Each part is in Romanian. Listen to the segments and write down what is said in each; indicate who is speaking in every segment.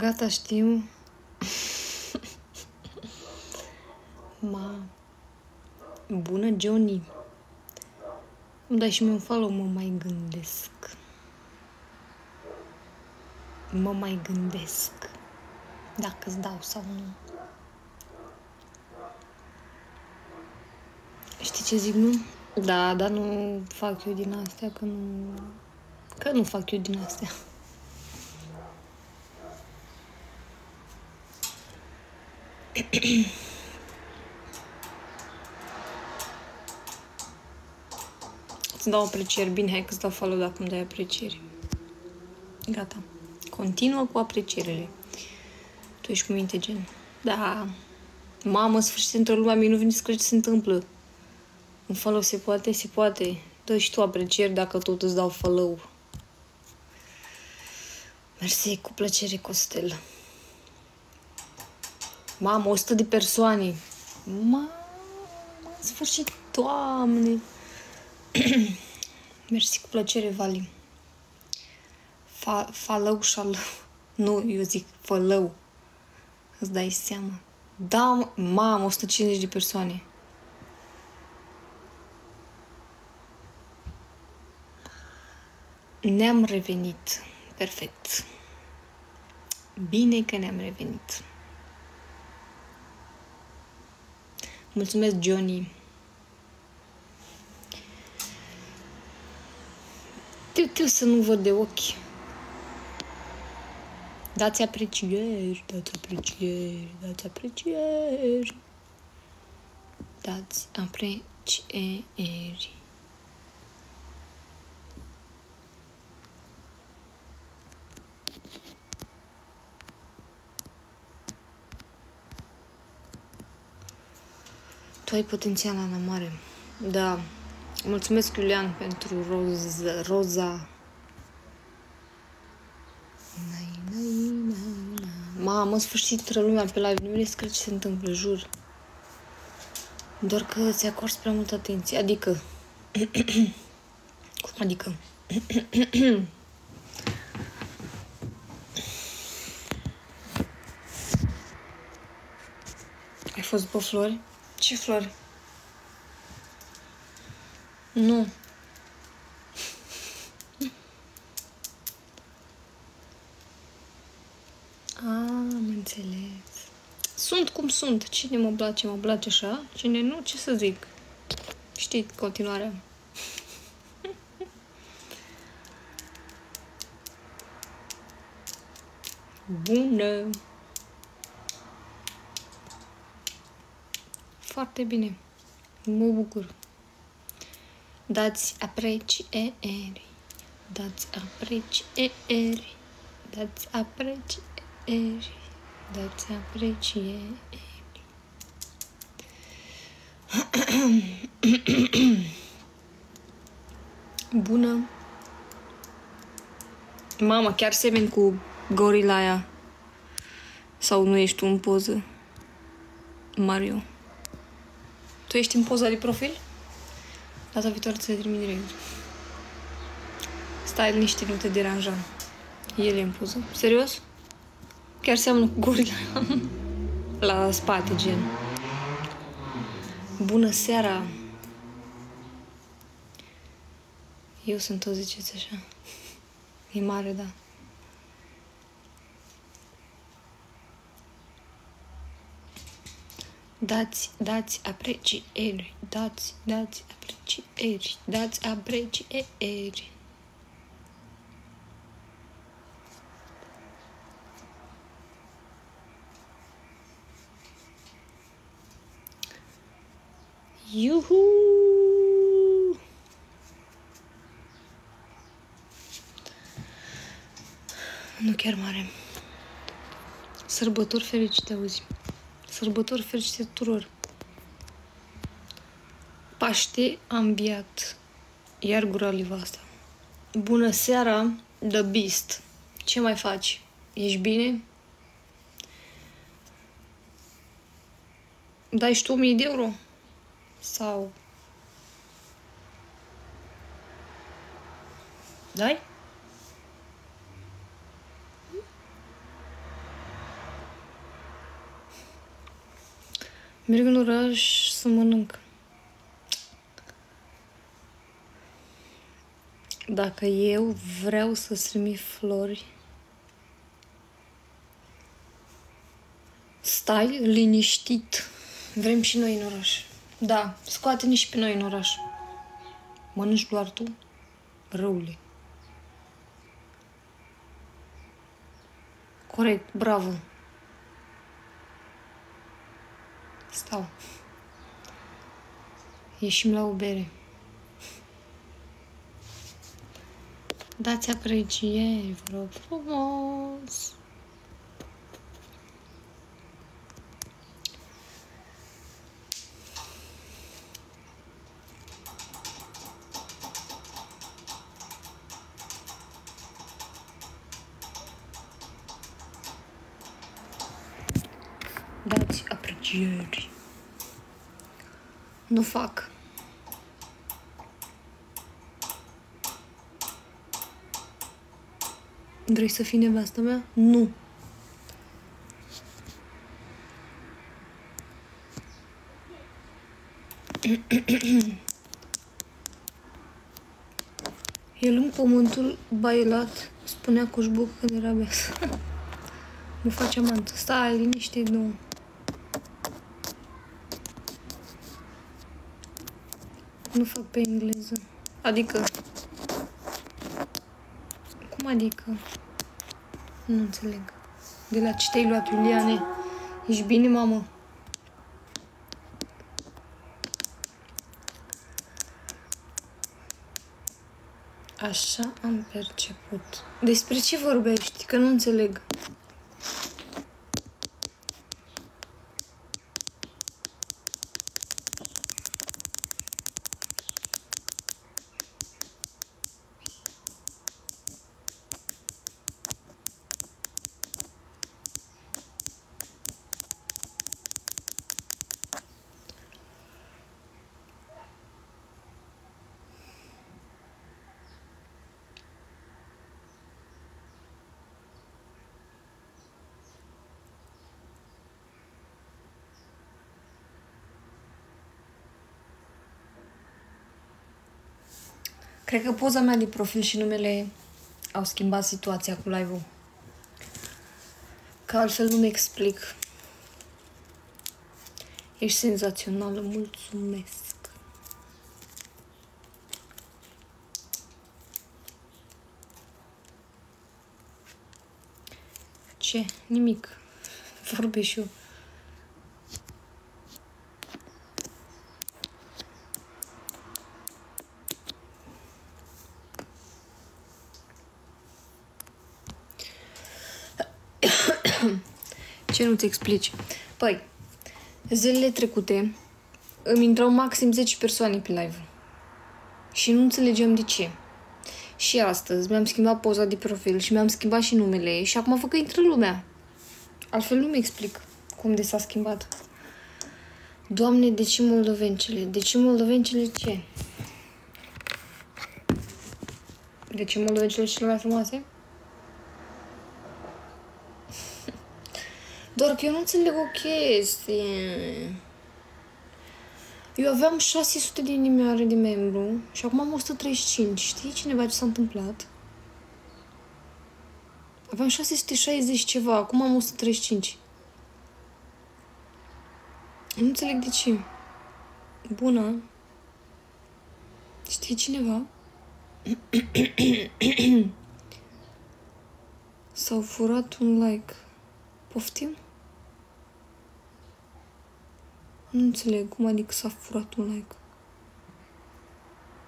Speaker 1: Gata, știu. Ma. Bună, Johnny. Îmi dai și mie un follow, mă mai gândesc. Mă mai gândesc. Dacă îți dau sau nu. Știi ce zic, nu? Da, dar nu fac eu din astea, că nu... Că nu fac eu din astea. Îți dau aprecieri. Bine, hai că îți dau follow dacă îmi dai aprecieri. Gata. Continuă cu aprecierile. Tu ești cu minte gen. Da. Mamă, sfârșit într-o lumea mie nu vine să ce se întâmplă. Un follow se poate? Se poate. Dă și tu aprecieri dacă tot îți dau follow. Mersi, cu plăcere, Costel. Mamă, 100 de persoane. Mamă, în sfârșit, Doamne. Mersi cu plăcere, Vali. Fa, falău șalău. Nu, eu zic fălău. Îți dai seama. Da, mamă, 150 de persoane. Ne-am revenit. Perfect. Bine că ne-am revenit. Mulțumesc, Johnny. Tiu, tiu să nu văd de ochi. Dați aprecieri, dați aprecieri, dați aprecieri. Dați aprecieri. Tu ai potențial, Ana, mare. Da. Mulțumesc, Iulian, pentru roz, roza. Mamă, în sfârșit, lumea pe live. Nu să cred ce se întâmplă, jur. Doar că ți acorzi prea multă atenție. Adică... Cum adică? Ai fost pe flori? Ce flori? Nu. Am înțeles. Sunt cum sunt. Cine mă place, mă place așa. Cine nu, ce să zic. Știi continuarea. Bună! Foarte bine. Mă bucur. Dați aprecieri. Dați aprecieri. Dați aprecieri. Dați aprecieri. Bună. Mama, chiar semen cu gorila aia. Sau nu ești tu în poză? Mario. Tu ești în poza de profil? Data viitoare ți-l trimit direct. Stai liniște, nu te deranja. El e în poză. Serios? Chiar seamănă cu gorila. La spate, gen. Bună seara! Eu sunt tot ziceți așa. E mare, da. Dați, dați aprecieri, dați, dați aprecieri, dați aprecieri. Iuhu! Nu chiar mare. Sărbători fericite, auzi. Sărbători fericite tuturor! Paște ambiat. Iar gura liva asta. Bună seara, The Beast. Ce mai faci? Ești bine? Dai și tu 1000 de euro? Sau... Dai? Merg în oraș să mănânc. Dacă eu vreau să-ți trimit flori, stai liniștit. Vrem și noi în oraș. Da, scoate-ne și pe noi în oraș. Mănânci doar tu? Răule. Corect, bravo. Stau. Ieșim la o bere. Dați aprecieri, vă rog frumos. Dați aprecieri. Nu fac. Vrei să fii nevastă mea? Nu. El în pământul bailat spunea Coșbuc când era beas. nu face amant. Stai, liniște, nu. Nu fac pe engleză. Adică... Cum adică? Nu înțeleg. De la ce te-ai luat, Iuliane? Ești bine, mamă? Așa am perceput. Despre ce vorbești? Că nu înțeleg. Cred că poza mea de profil și numele au schimbat situația cu live-ul. Că altfel nu-mi explic. Ești senzațională, mulțumesc. Ce? Nimic. Vorbesc și eu. Ce nu-ți explici? Păi, zilele trecute îmi intrau maxim 10 persoane pe live. Și nu înțelegeam de ce. Și astăzi mi-am schimbat poza de profil și mi-am schimbat și numele și acum văd că intră lumea. Altfel nu mi explic cum de s-a schimbat. Doamne, de ce moldovencele? De ce moldovencele ce? De ce moldovencele cele mai frumoase? Doar că eu nu înțeleg o chestie. Eu aveam 600 de inimioare de membru și acum am 135. Știi cineva ce s-a întâmplat? Aveam 660 ceva, acum am 135. Nu înțeleg de ce. Bună. Știi cineva? S-au furat un like. Poftim? Nu înțeleg cum adică s-a furat un like.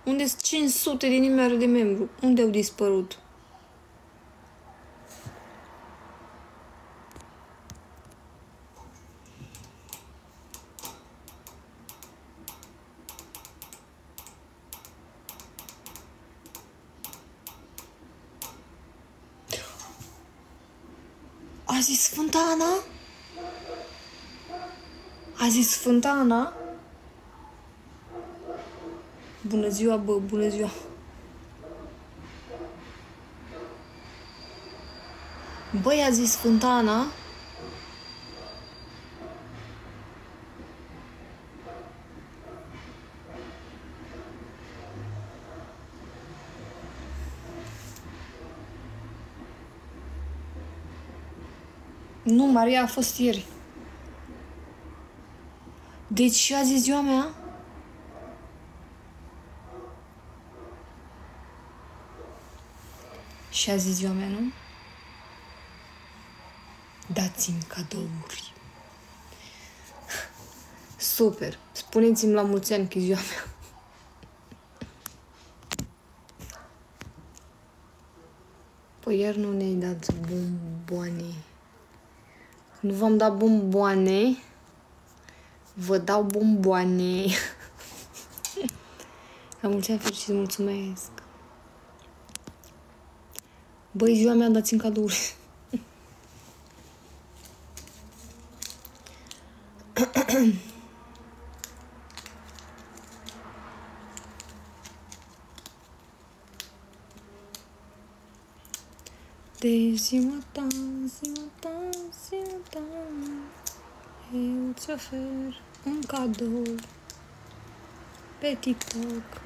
Speaker 1: Unde sunt 500 de nimeri de membru? Unde au dispărut? Zis Sfânta Ana? A zis Sfânta Ana? Bună ziua, bă, bună ziua. Băi, a zis Sfânta Ana? Nu, Maria a fost ieri. Deci și azi e ziua mea? Și azi e ziua mea, nu? Dați-mi cadouri. Super. Spuneți-mi la mulți ani că e ziua mea. Păi iar nu ne-ai dat bomboane. Nu v-am dat bomboane. Vă dau bomboane. La mulți ani fericit, mulțumesc. Băi, ziua mea dați în cadouri. De ziua ta, ziua ta, ziua ta Eu îți șofer un cadou Pe TikTok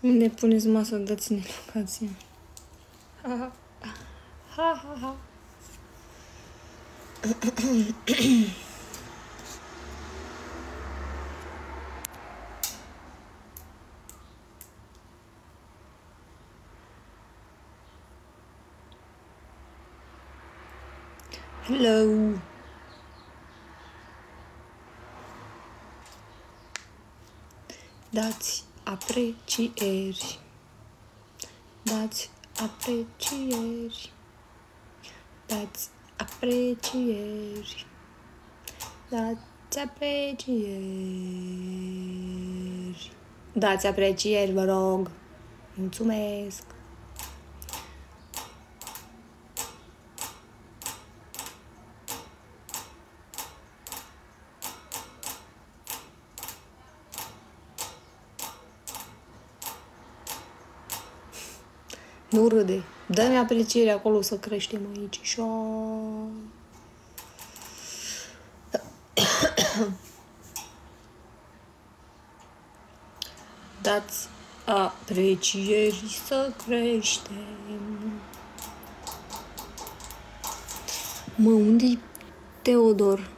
Speaker 1: Unde puneți masa, dați-ne locația. Ha, ha, ha, ha, Hello. Dați aprecieri. Dați aprecieri. Dați aprecieri. Dați aprecieri. Dați aprecieri, vă rog. Mulțumesc. Nu râde. Dă-mi apreciere acolo să creștem aici. Și Dați aprecieri să creștem. Mă, unde-i Teodor?